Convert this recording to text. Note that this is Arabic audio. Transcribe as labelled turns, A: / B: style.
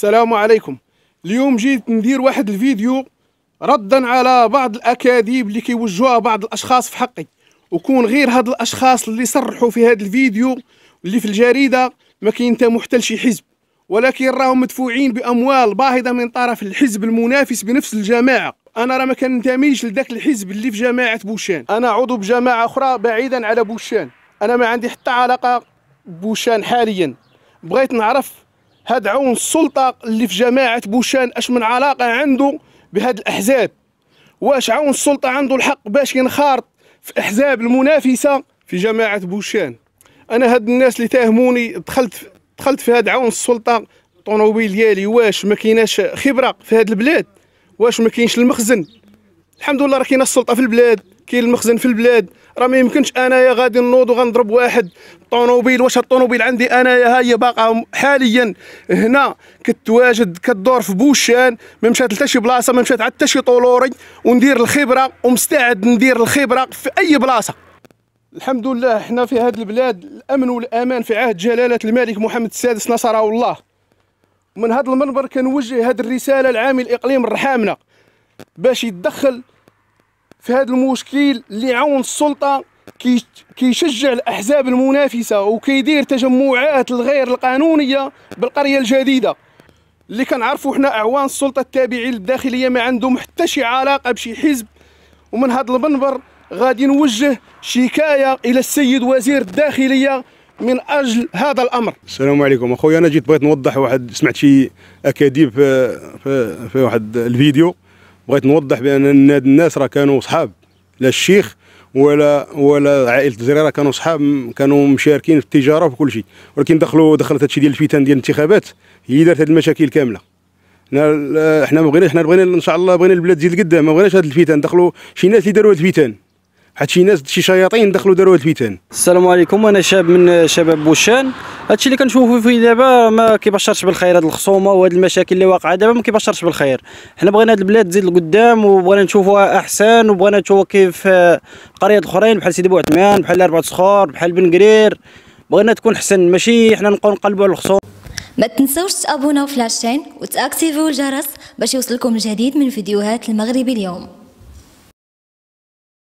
A: السلام عليكم. اليوم جيت ندير واحد الفيديو ردا على بعض الأكاذيب اللي كيوجهوها بعض الأشخاص في حقي. وكون غير هاد الأشخاص اللي صرحوا في هاد الفيديو اللي في الجريدة ما كينتموا حتى لشي حزب. ولكن راهم مدفوعين بأموال باهظة من طرف الحزب المنافس بنفس الجماعة. أنا راه ما كننتميش لذاك الحزب اللي في جماعة بوشان. أنا عضو بجماعة أخرى بعيدا على بوشان. أنا ما عندي حتى علاقة بوشان حاليا. بغيت نعرف هاد عون السلطة اللي في جماعة بوشان أش من علاقة عنده بهاد الأحزاب. واش عون السلطة عنده الحق باش ينخرط في أحزاب المنافسة في جماعة بوشان؟ أنا هاد الناس اللي تاهموني دخلت دخلت في هاد عون السلطة الطوموبيل ديالي. واش ما كايناش خبرة في هاد البلاد؟ واش ما كاينش المخزن؟ الحمد لله راه كاينة السلطة في البلاد. كاين المخزن في البلاد. راه ما يمكنش انايا غادي نوض وغنضرب واحد. طونوبيل واش الطونوبيل عندي انايا؟ ها هي باقا حاليا هنا. كتواجد كدور في بوشان. ما مشات لتا شي بلاصة ما مشات حتى شي طولوري. وندير الخبرة ومستعد ندير الخبرة في أي بلاصة. الحمد لله حنا في هذه البلاد الأمن والأمان في عهد جلالة الملك محمد السادس نصره الله. من هذا المنبر كنوجه هذه الرسالة لعامل إقليم الرحامنة. باش يتدخل في هذا المشكل اللي عون السلطة كيشجع الأحزاب المنافسة وكيدير تجمعات الغير القانونية بالقرية الجديدة. اللي كنعرفوا حنا أعوان السلطة التابعين للداخلية ما عندهم حتى شي علاقة بشي حزب. ومن هذا المنبر غادي نوجه شكاية إلى السيد وزير الداخلية من أجل هذا الأمر.
B: السلام عليكم. أخويا أنا جيت بغيت نوضح واحد سمعت شي أكاذيب في, في, في واحد الفيديو. بغيت نوضح بأن الناس راه كانوا صحاب. لا الشيخ ولا ولا عائلة الزريره كانوا صحاب كانوا مشاركين في التجارة وفي كل شيء. ولكن دخلوا دخلت هادشي ديال الفتن ديال الانتخابات هي دارت هاد المشاكل كاملة. حنا ما بغيناش حنا بغينا إن شاء الله بغينا البلاد تزيد لقدام ما بغيناش هاد الفتن. دخلوا شي ناس اللي داروا هاد الفتن. حيت شي ناس شي شياطين دخلوا داروا هاد الفتن.
C: السلام عليكم. أنا شاب من شباب بوشان. هادشي اللي كنشوفو فيه دابا ما كيبشرش بالخير هاد الخصومه وهاد المشاكل اللي واقعة. دابا ما كيبشرش بالخير. حنا بغينا هاد البلاد تزيد لقدام وبغينا نشوفوها أحسن وبغينا نشوفوا كيف القريات الاخرين بحال سيدي بوعثمان بحال أربعة صخور بحال بن قرير. بغينا تكون حسن ماشي حنا نبقاو نقلبوا على الخصوم.
D: ما تنسوش تابوناو في la chaîne وتاكتيفيو الجرس باش يوصلكم الجديد من فيديوهات المغربي اليوم.